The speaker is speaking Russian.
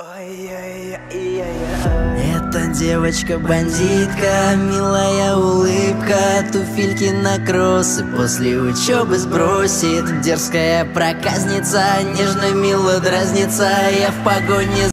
Эта девочка-бандитка, милая улыбка. Туфельки на кроссы после учебы сбросит. Дерзкая проказница, нежно мило дразнится. Я в погоне